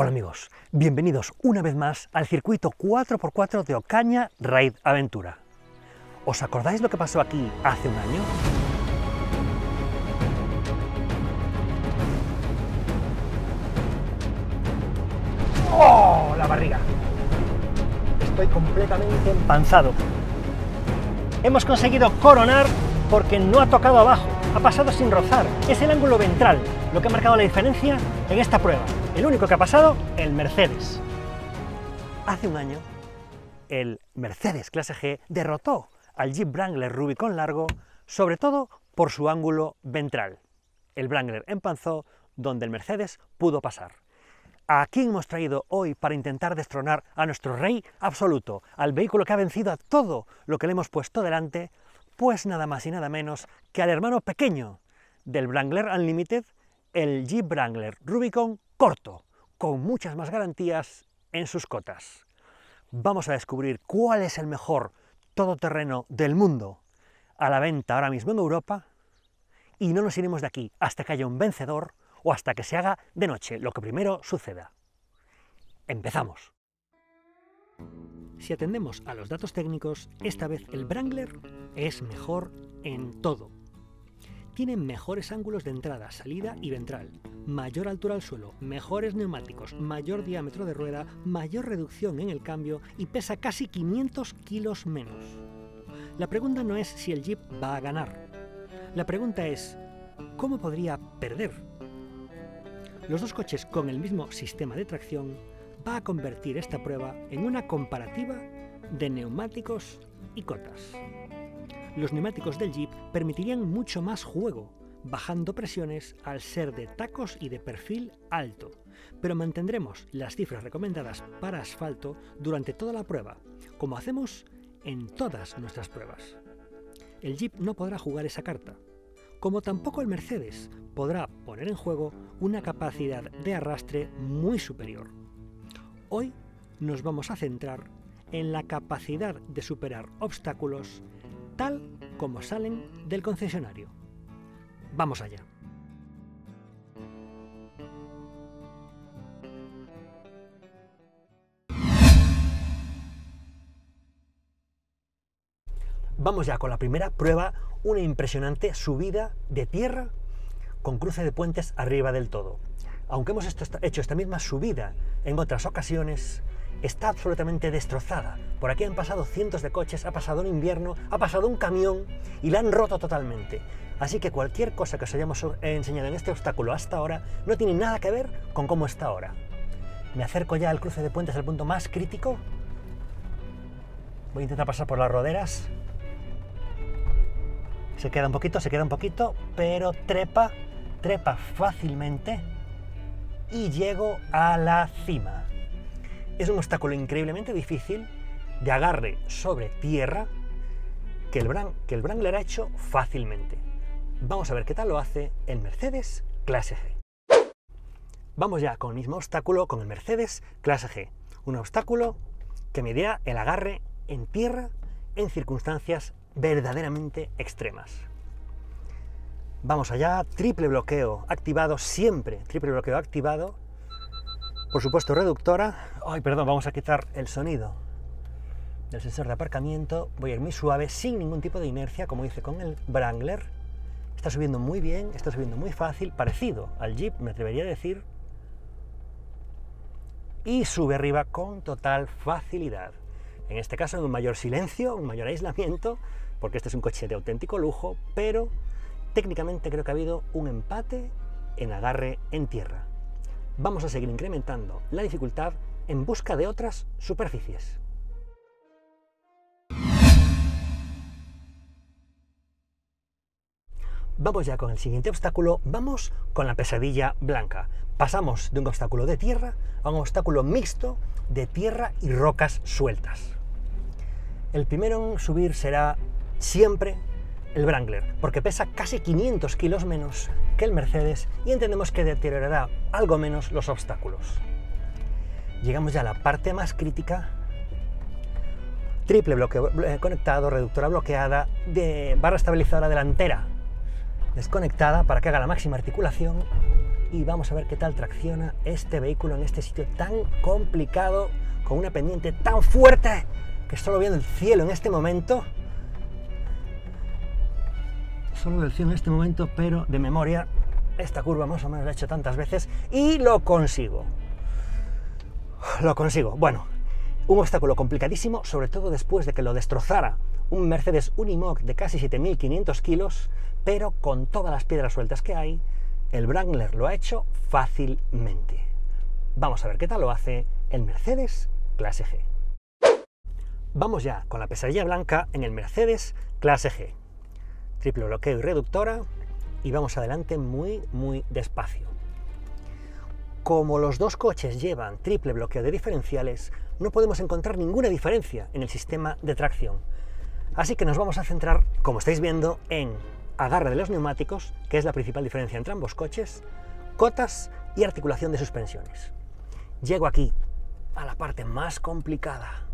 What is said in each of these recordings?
Hola amigos, bienvenidos una vez más al circuito 4x4 de Ocaña Raid Aventura. ¿Os acordáis lo que pasó aquí hace un año? ¡Oh! La barriga. Estoy completamente empanzado. Hemos conseguido coronar porque no ha tocado abajo, ha pasado sin rozar. Es el ángulo ventral lo que ha marcado la diferencia en esta prueba. El único que ha pasado, el Mercedes. Hace un año, el Mercedes clase G derrotó al Jeep Wrangler Rubicon largo, sobre todo por su ángulo ventral. El Wrangler empanzó donde el Mercedes pudo pasar. ¿A quién hemos traído hoy para intentar destronar a nuestro rey absoluto, al vehículo que ha vencido a todo lo que le hemos puesto delante? Pues nada más y nada menos que al hermano pequeño del Wrangler Unlimited, el Jeep Wrangler Rubicon corto, con muchas más garantías en sus cotas. Vamos a descubrir cuál es el mejor todoterreno del mundo a la venta ahora mismo en Europa y no nos iremos de aquí hasta que haya un vencedor o hasta que se haga de noche, lo que primero suceda. Empezamos. Si atendemos a los datos técnicos, esta vez el Wrangler es mejor en todo. Tiene mejores ángulos de entrada, salida y ventral, mayor altura al suelo, mejores neumáticos, mayor diámetro de rueda, mayor reducción en el cambio y pesa casi 500 kilos menos. La pregunta no es si el Jeep va a ganar. La pregunta es, ¿cómo podría perder? Los dos coches con el mismo sistema de tracción va a convertir esta prueba en una comparativa de neumáticos y cotas los neumáticos del Jeep permitirían mucho más juego, bajando presiones al ser de tacos y de perfil alto, pero mantendremos las cifras recomendadas para asfalto durante toda la prueba, como hacemos en todas nuestras pruebas. El Jeep no podrá jugar esa carta, como tampoco el Mercedes podrá poner en juego una capacidad de arrastre muy superior. Hoy nos vamos a centrar en la capacidad de superar obstáculos tal como salen del concesionario. Vamos allá. Vamos ya con la primera prueba, una impresionante subida de tierra con cruce de puentes arriba del todo. Aunque hemos hecho esta misma subida en otras ocasiones, está absolutamente destrozada. Por aquí han pasado cientos de coches, ha pasado un invierno, ha pasado un camión y la han roto totalmente. Así que cualquier cosa que os hayamos enseñado en este obstáculo hasta ahora no tiene nada que ver con cómo está ahora. Me acerco ya al cruce de puentes, al punto más crítico. Voy a intentar pasar por las roderas. Se queda un poquito, se queda un poquito, pero trepa, trepa fácilmente y llego a la cima. Es un obstáculo increíblemente difícil de agarre sobre tierra que el, que el Wrangler ha hecho fácilmente. Vamos a ver qué tal lo hace el Mercedes Clase G. Vamos ya con el mismo obstáculo con el Mercedes Clase G. Un obstáculo que medirá el agarre en tierra en circunstancias verdaderamente extremas. Vamos allá, triple bloqueo activado siempre, triple bloqueo activado por supuesto, reductora. Ay, perdón, vamos a quitar el sonido del sensor de aparcamiento. Voy a ir muy suave, sin ningún tipo de inercia, como hice con el Wrangler. Está subiendo muy bien, está subiendo muy fácil, parecido al Jeep, me atrevería a decir. Y sube arriba con total facilidad. En este caso, en un mayor silencio, un mayor aislamiento, porque este es un coche de auténtico lujo, pero técnicamente creo que ha habido un empate en agarre en tierra vamos a seguir incrementando la dificultad en busca de otras superficies. Vamos ya con el siguiente obstáculo, vamos con la pesadilla blanca. Pasamos de un obstáculo de tierra a un obstáculo mixto de tierra y rocas sueltas. El primero en subir será siempre el Wrangler, porque pesa casi 500 kilos menos que el Mercedes y entendemos que deteriorará algo menos los obstáculos. Llegamos ya a la parte más crítica. Triple bloqueo eh, conectado, reductora bloqueada, de barra estabilizadora delantera desconectada para que haga la máxima articulación y vamos a ver qué tal tracciona este vehículo en este sitio tan complicado, con una pendiente tan fuerte que solo viendo el cielo en este momento. Solo del cielo en este momento, pero de memoria, esta curva más o menos la he hecho tantas veces y lo consigo. Lo consigo. Bueno, un obstáculo complicadísimo, sobre todo después de que lo destrozara un Mercedes Unimog de casi 7.500 kilos, pero con todas las piedras sueltas que hay, el Wrangler lo ha hecho fácilmente. Vamos a ver qué tal lo hace el Mercedes Clase G. Vamos ya con la pesadilla blanca en el Mercedes Clase G. Triple bloqueo y reductora y vamos adelante muy muy despacio. Como los dos coches llevan triple bloqueo de diferenciales, no podemos encontrar ninguna diferencia en el sistema de tracción. Así que nos vamos a centrar, como estáis viendo, en agarre de los neumáticos, que es la principal diferencia entre ambos coches, cotas y articulación de suspensiones. Llego aquí a la parte más complicada,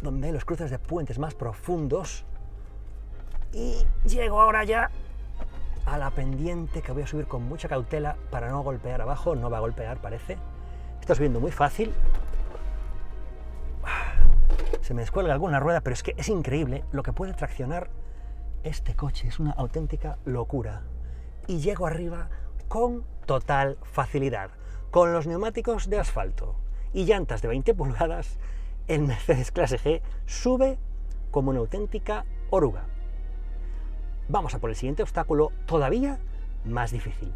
donde los cruces de puentes más profundos, y llego ahora ya a la pendiente que voy a subir con mucha cautela para no golpear abajo, no va a golpear parece. Está subiendo muy fácil. Se me descuelga alguna rueda, pero es que es increíble lo que puede traccionar este coche es una auténtica locura. Y llego arriba con total facilidad. Con los neumáticos de asfalto y llantas de 20 pulgadas, el Mercedes Clase G sube como una auténtica oruga. Vamos a por el siguiente obstáculo todavía más difícil.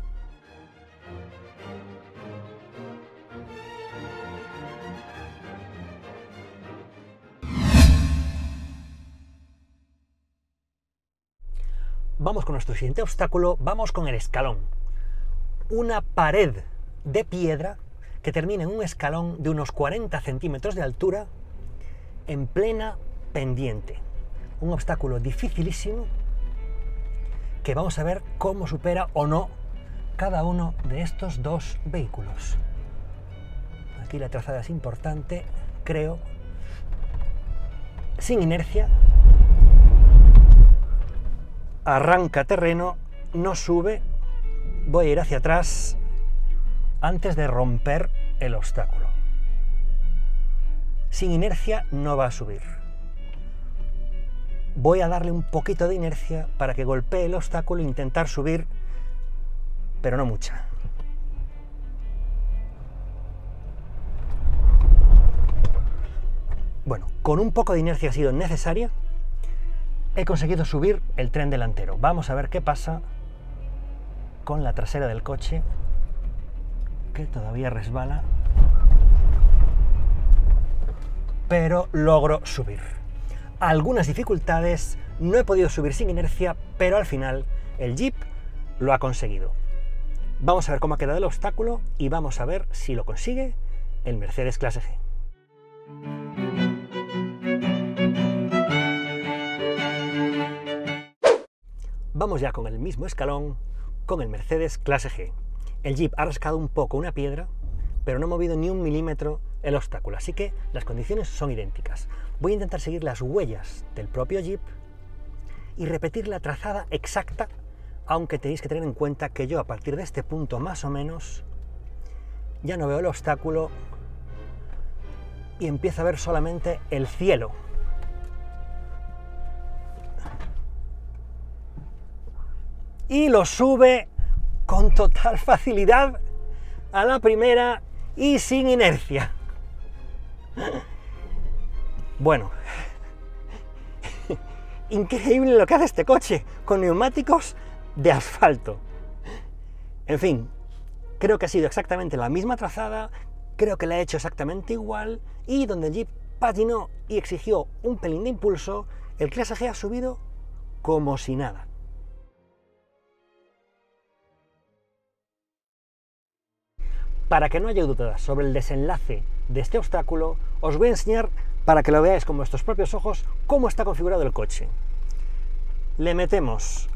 Vamos con nuestro siguiente obstáculo, vamos con el escalón. Una pared de piedra que termina en un escalón de unos 40 centímetros de altura en plena pendiente. Un obstáculo dificilísimo que vamos a ver cómo supera o no cada uno de estos dos vehículos. Aquí la trazada es importante, creo. Sin inercia, arranca terreno, no sube, voy a ir hacia atrás antes de romper el obstáculo. Sin inercia no va a subir. Voy a darle un poquito de inercia para que golpee el obstáculo e intentar subir, pero no mucha. Bueno, con un poco de inercia ha sido necesaria he conseguido subir el tren delantero. Vamos a ver qué pasa con la trasera del coche, que todavía resbala, pero logro subir. Algunas dificultades, no he podido subir sin inercia, pero al final el Jeep lo ha conseguido. Vamos a ver cómo ha quedado el obstáculo y vamos a ver si lo consigue el Mercedes Clase G. Vamos ya con el mismo escalón con el Mercedes Clase G. El Jeep ha rascado un poco una piedra, pero no ha movido ni un milímetro el obstáculo, así que las condiciones son idénticas. Voy a intentar seguir las huellas del propio Jeep y repetir la trazada exacta, aunque tenéis que tener en cuenta que yo a partir de este punto más o menos ya no veo el obstáculo y empiezo a ver solamente el cielo y lo sube con total facilidad a la primera y sin inercia. Bueno, increíble lo que hace este coche con neumáticos de asfalto. En fin, creo que ha sido exactamente la misma trazada, creo que la ha hecho exactamente igual y donde el Jeep patinó y exigió un pelín de impulso, el Clase G ha subido como si nada. Para que no haya dudas sobre el desenlace de este obstáculo, os voy a enseñar, para que lo veáis con vuestros propios ojos, cómo está configurado el coche. Le metemos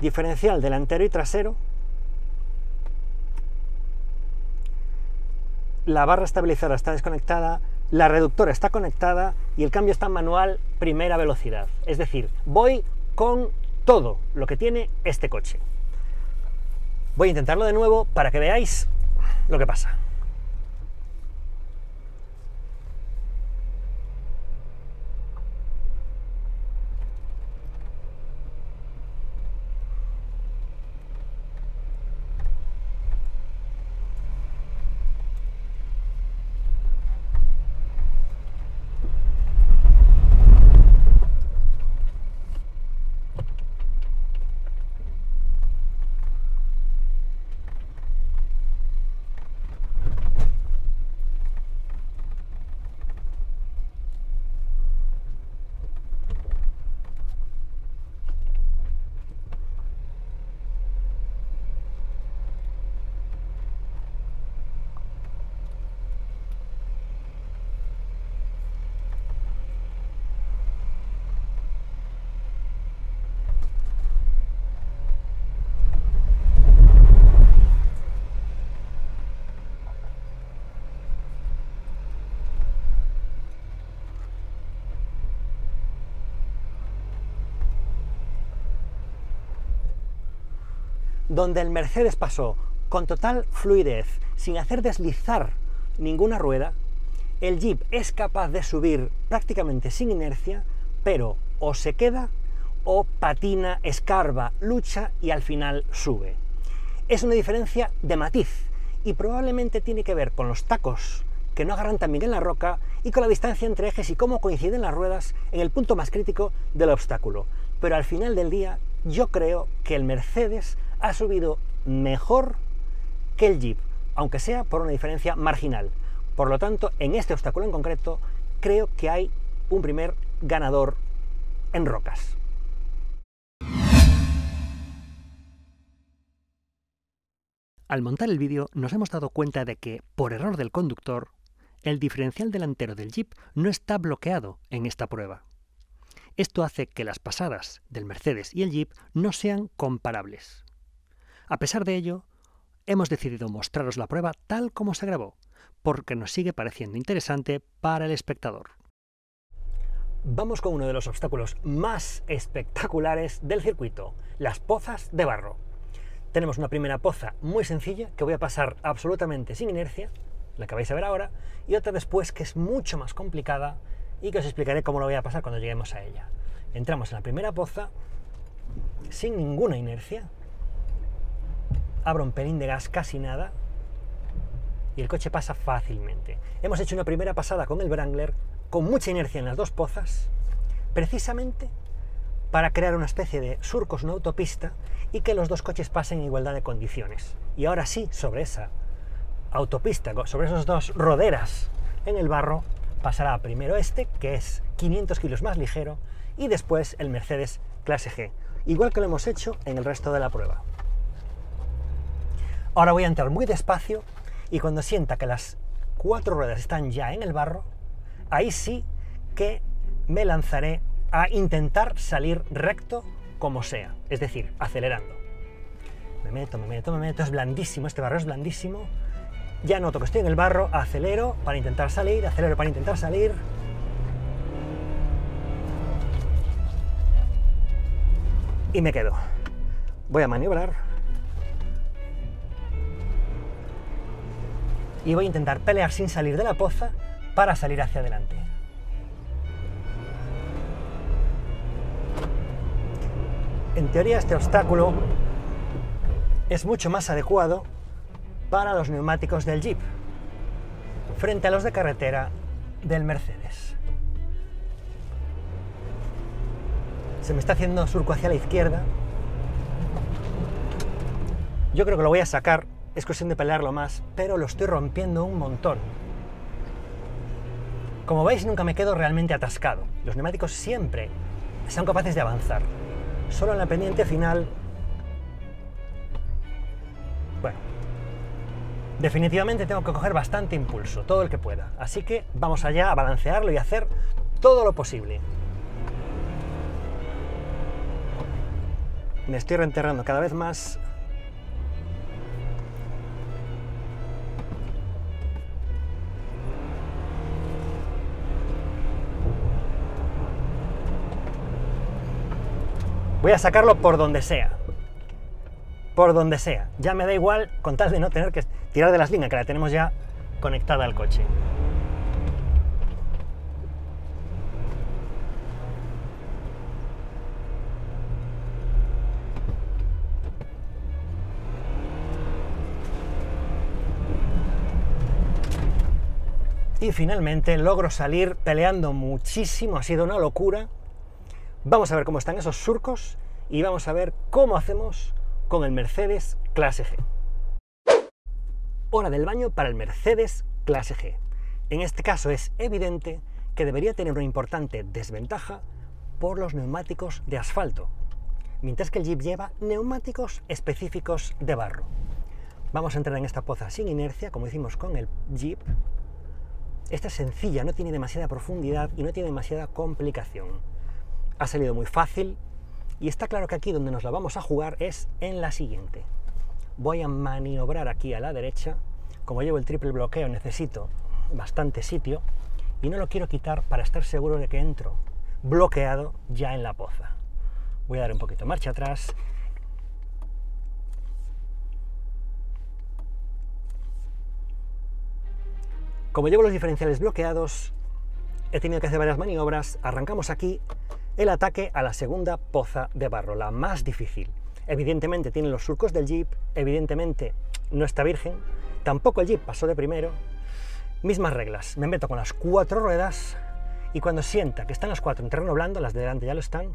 diferencial delantero y trasero, la barra estabilizadora está desconectada, la reductora está conectada y el cambio está en manual primera velocidad. Es decir, voy con todo lo que tiene este coche. Voy a intentarlo de nuevo para que veáis lo que pasa. Donde el Mercedes pasó con total fluidez, sin hacer deslizar ninguna rueda, el Jeep es capaz de subir prácticamente sin inercia, pero o se queda o patina, escarba, lucha y al final sube. Es una diferencia de matiz y probablemente tiene que ver con los tacos que no agarran tan bien en la roca y con la distancia entre ejes y cómo coinciden las ruedas en el punto más crítico del obstáculo. Pero al final del día yo creo que el Mercedes ha subido mejor que el Jeep, aunque sea por una diferencia marginal. Por lo tanto, en este obstáculo en concreto, creo que hay un primer ganador en rocas. Al montar el vídeo nos hemos dado cuenta de que, por error del conductor, el diferencial delantero del Jeep no está bloqueado en esta prueba. Esto hace que las pasadas del Mercedes y el Jeep no sean comparables. A pesar de ello, hemos decidido mostraros la prueba tal como se grabó, porque nos sigue pareciendo interesante para el espectador. Vamos con uno de los obstáculos más espectaculares del circuito, las pozas de barro. Tenemos una primera poza muy sencilla que voy a pasar absolutamente sin inercia, la que vais a ver ahora, y otra después que es mucho más complicada y que os explicaré cómo lo voy a pasar cuando lleguemos a ella. Entramos en la primera poza sin ninguna inercia, abro un pelín de gas, casi nada, y el coche pasa fácilmente. Hemos hecho una primera pasada con el Wrangler con mucha inercia en las dos pozas, precisamente para crear una especie de surcos, una autopista, y que los dos coches pasen en igualdad de condiciones. Y ahora sí, sobre esa autopista, sobre esas dos roderas en el barro, pasará primero este, que es 500 kilos más ligero, y después el Mercedes clase G, igual que lo hemos hecho en el resto de la prueba. Ahora voy a entrar muy despacio y cuando sienta que las cuatro ruedas están ya en el barro, ahí sí que me lanzaré a intentar salir recto como sea, es decir, acelerando. Me meto, me meto, me meto, es blandísimo, este barro es blandísimo. Ya noto que estoy en el barro, acelero para intentar salir, acelero para intentar salir. Y me quedo. Voy a maniobrar y voy a intentar pelear sin salir de la poza para salir hacia adelante. En teoría este obstáculo es mucho más adecuado para los neumáticos del Jeep frente a los de carretera del Mercedes. Se me está haciendo surco hacia la izquierda. Yo creo que lo voy a sacar es cuestión de pelearlo más, pero lo estoy rompiendo un montón. Como veis, nunca me quedo realmente atascado. Los neumáticos siempre son capaces de avanzar. Solo en la pendiente final... Bueno, definitivamente tengo que coger bastante impulso, todo el que pueda. Así que vamos allá a balancearlo y hacer todo lo posible. Me estoy reenterrando cada vez más Voy a sacarlo por donde sea. por donde sea. Ya me da igual con tal de no tener que tirar de las líneas, que la tenemos ya conectada al coche. Y finalmente logro salir peleando muchísimo, ha sido una locura. Vamos a ver cómo están esos surcos y vamos a ver cómo hacemos con el Mercedes Clase G. Hora del baño para el Mercedes Clase G. En este caso es evidente que debería tener una importante desventaja por los neumáticos de asfalto, mientras que el Jeep lleva neumáticos específicos de barro. Vamos a entrar en esta poza sin inercia, como hicimos con el Jeep, esta es sencilla, no tiene demasiada profundidad y no tiene demasiada complicación. Ha salido muy fácil y está claro que aquí donde nos la vamos a jugar es en la siguiente. Voy a maniobrar aquí a la derecha. Como llevo el triple bloqueo necesito bastante sitio y no lo quiero quitar para estar seguro de que entro bloqueado ya en la poza. Voy a dar un poquito marcha atrás Como llevo los diferenciales bloqueados, he tenido que hacer varias maniobras. Arrancamos aquí el ataque a la segunda poza de barro, la más difícil. Evidentemente tiene los surcos del Jeep, evidentemente no está virgen, tampoco el Jeep pasó de primero. Mismas reglas, me meto con las cuatro ruedas y cuando sienta que están las cuatro en terreno blando, las de delante ya lo están,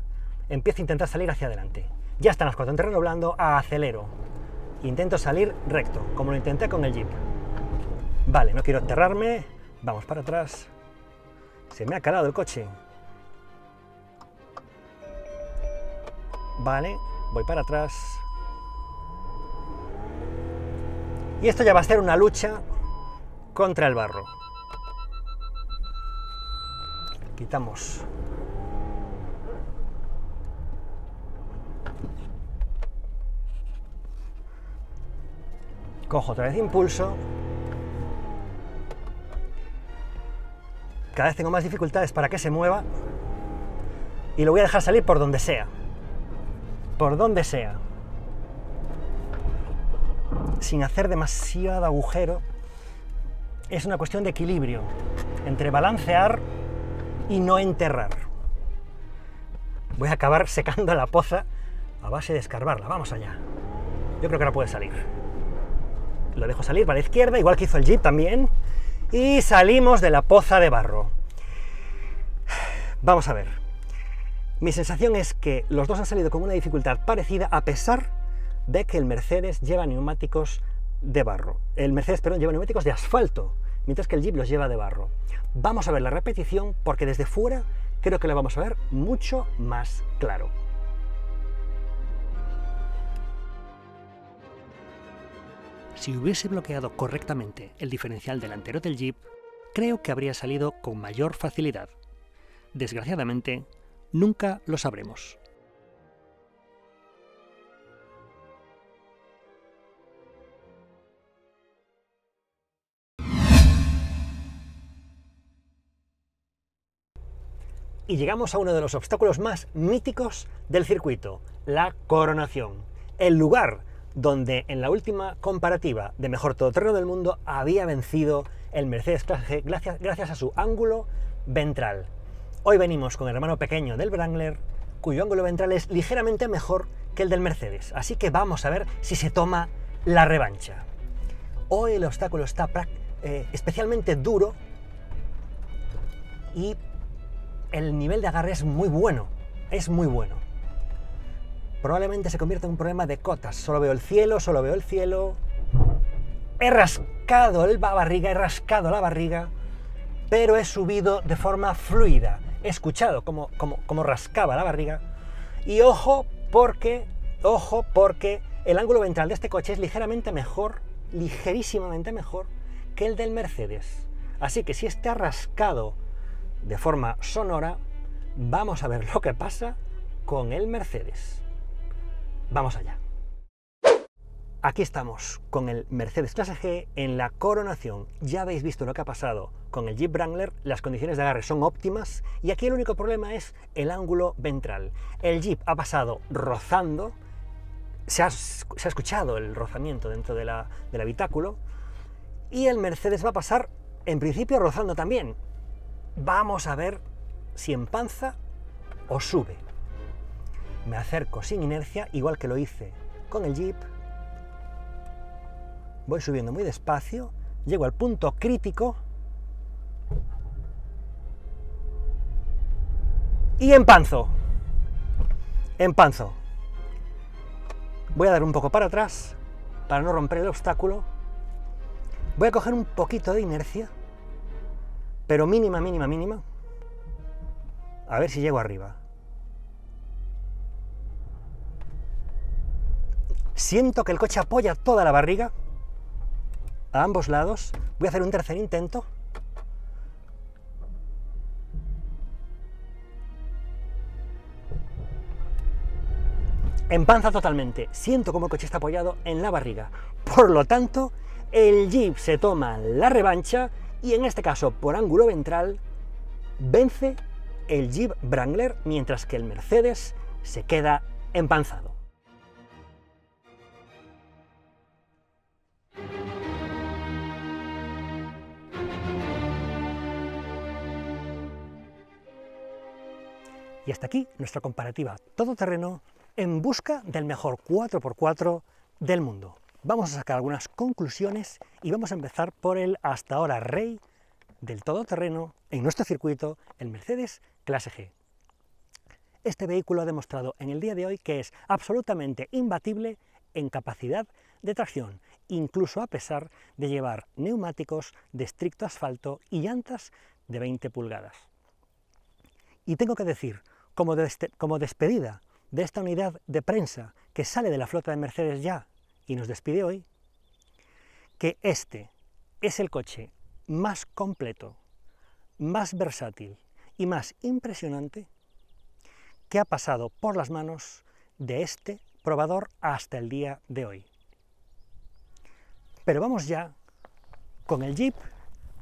empiezo a intentar salir hacia adelante. Ya están las cuatro en terreno blando, acelero. Intento salir recto, como lo intenté con el Jeep. Vale, no quiero enterrarme. Vamos para atrás. Se me ha calado el coche. Vale, voy para atrás. Y esto ya va a ser una lucha contra el barro. Quitamos. Cojo otra vez impulso Cada vez tengo más dificultades para que se mueva y lo voy a dejar salir por donde sea. Por donde sea. Sin hacer demasiado agujero. Es una cuestión de equilibrio entre balancear y no enterrar. Voy a acabar secando la poza a base de escarbarla. Vamos allá. Yo creo que ahora puede salir. Lo dejo salir para la izquierda, igual que hizo el Jeep también y salimos de la poza de barro. Vamos a ver. Mi sensación es que los dos han salido con una dificultad parecida a pesar de que el Mercedes lleva neumáticos de barro. El Mercedes, perdón, lleva neumáticos de asfalto, mientras que el Jeep los lleva de barro. Vamos a ver la repetición porque desde fuera creo que lo vamos a ver mucho más claro. Si hubiese bloqueado correctamente el diferencial delantero del Jeep, creo que habría salido con mayor facilidad. Desgraciadamente, nunca lo sabremos. Y llegamos a uno de los obstáculos más míticos del circuito, la coronación. El lugar donde en la última comparativa de mejor todoterreno del mundo había vencido el Mercedes Clase gracias, gracias a su ángulo ventral. Hoy venimos con el hermano pequeño del Wrangler, cuyo ángulo ventral es ligeramente mejor que el del Mercedes, así que vamos a ver si se toma la revancha. Hoy el obstáculo está eh, especialmente duro y el nivel de agarre es muy bueno, es muy bueno probablemente se convierta en un problema de cotas. Solo veo el cielo, solo veo el cielo. He rascado el barriga, he rascado la barriga, pero he subido de forma fluida. Escuchado cómo rascaba la barriga. Y ojo porque, ojo porque el ángulo ventral de este coche es ligeramente mejor, ligerísimamente mejor que el del Mercedes. Así que si está rascado de forma sonora, vamos a ver lo que pasa con el Mercedes. Vamos allá. Aquí estamos con el Mercedes Clase G en la coronación. Ya habéis visto lo que ha pasado con el Jeep Wrangler, las condiciones de agarre son óptimas y aquí el único problema es el ángulo ventral. El Jeep ha pasado rozando se ha, escuchado el rozamiento dentro del habitáculo y el Mercedes va a pasar, en principio, rozando también. Vamos a ver si empanza o sube. Me acerco sin inercia, igual que lo hice con el Jeep. Voy subiendo muy despacio, llego al punto crítico y empanzo. Empanzo. Voy a dar un poco para atrás para no romper el obstáculo. Voy a coger un poquito de inercia, pero mínima, mínima, mínima. A ver si llego arriba. Siento que el coche apoya toda la barriga a ambos lados. Voy a hacer un tercer intento. Empanza totalmente. Siento como el coche está apoyado en la barriga. Por lo tanto, el Jeep se toma la revancha y en este caso por ángulo ventral vence el Jeep Wrangler mientras que el Mercedes se queda empanzado. Y hasta aquí nuestra comparativa todoterreno en busca del mejor 4x4 del mundo. Vamos a sacar algunas conclusiones y vamos a empezar por el hasta ahora rey del todoterreno en nuestro circuito, el Mercedes Clase G. Este vehículo ha demostrado en el día de hoy que es absolutamente imbatible en capacidad de tracción, incluso a pesar de llevar neumáticos de estricto asfalto y llantas de 20 pulgadas. Y tengo que decir, como, como despedida de esta unidad de prensa que sale de la flota de Mercedes ya y nos despide hoy, que este es el coche más completo, más versátil y más impresionante que ha pasado por las manos de este probador hasta el día de hoy. Pero vamos ya con el Jeep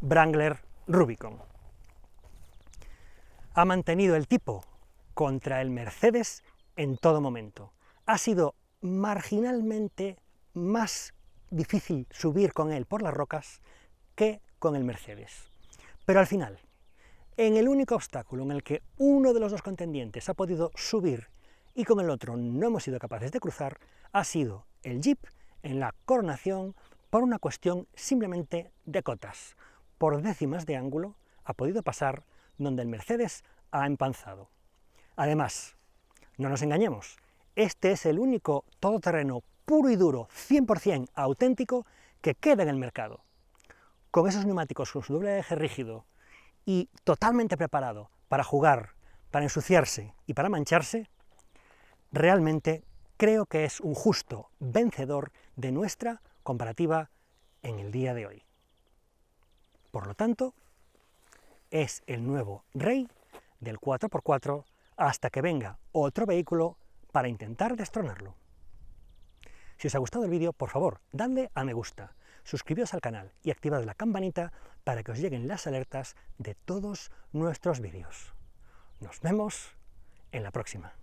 Wrangler Rubicon. Ha mantenido el tipo contra el Mercedes en todo momento. Ha sido marginalmente más difícil subir con él por las rocas que con el Mercedes. Pero al final, en el único obstáculo en el que uno de los dos contendientes ha podido subir y con el otro no hemos sido capaces de cruzar, ha sido el Jeep en la coronación por una cuestión simplemente de cotas. Por décimas de ángulo ha podido pasar donde el Mercedes ha empanzado. Además, no nos engañemos, este es el único todoterreno puro y duro, 100% auténtico, que queda en el mercado. Con esos neumáticos con su doble eje rígido y totalmente preparado para jugar, para ensuciarse y para mancharse, realmente creo que es un justo vencedor de nuestra comparativa en el día de hoy. Por lo tanto, es el nuevo rey del 4x4 hasta que venga otro vehículo para intentar destronarlo. Si os ha gustado el vídeo, por favor, dadle a me gusta, suscribíos al canal y activad la campanita para que os lleguen las alertas de todos nuestros vídeos. Nos vemos en la próxima.